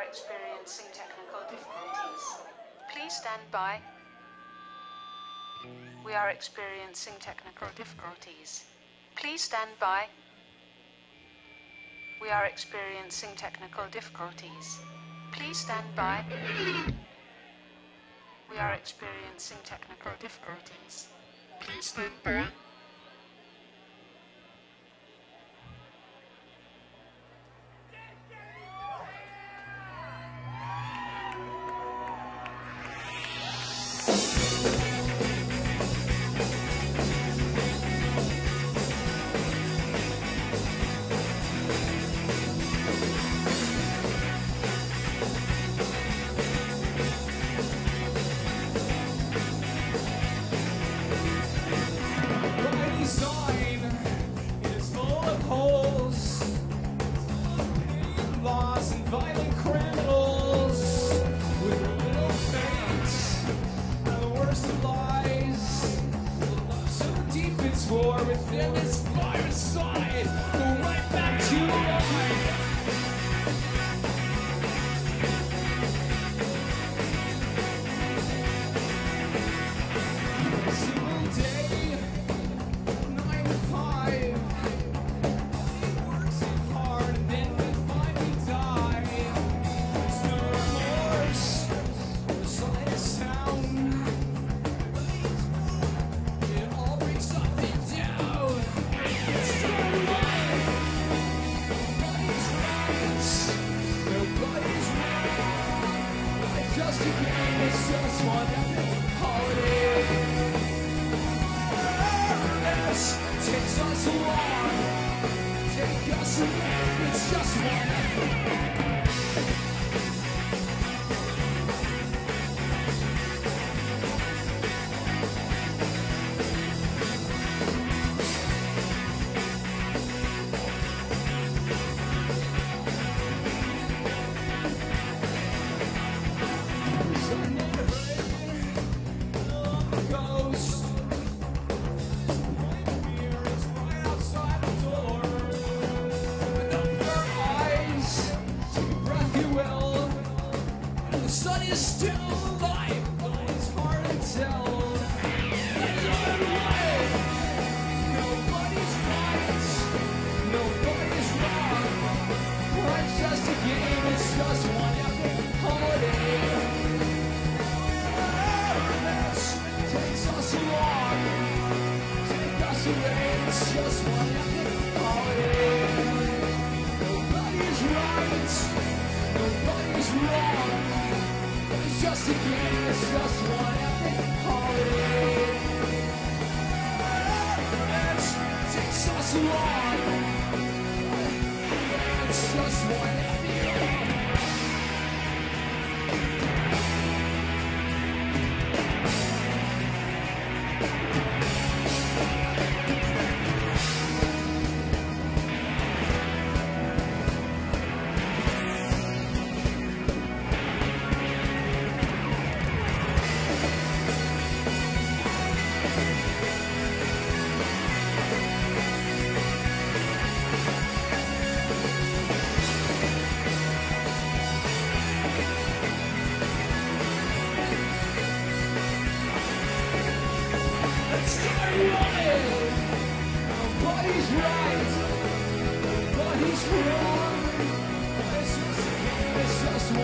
are experiencing technical difficulties. Please stand by. We are experiencing technical difficulties. Please stand by. We are experiencing technical difficulties. Please stand by. We are experiencing technical difficulties. Please stand by. Violent criminals with little fates and the worst of lies. So deep it's war within this fireside. Will. The sun is still alive, though it's hard to tell. Another life. Nobody's right, nobody's wrong. Life's just a game, it's just one epic holiday. This takes us along. Take us away, it's just one epic holiday. Nobody's right, nobody's wrong. It's just a game, it's just one epic holiday. This takes us along. It's just one epic holiday. Let's Nobody's right. Nobody's wrong. It's just. It's just.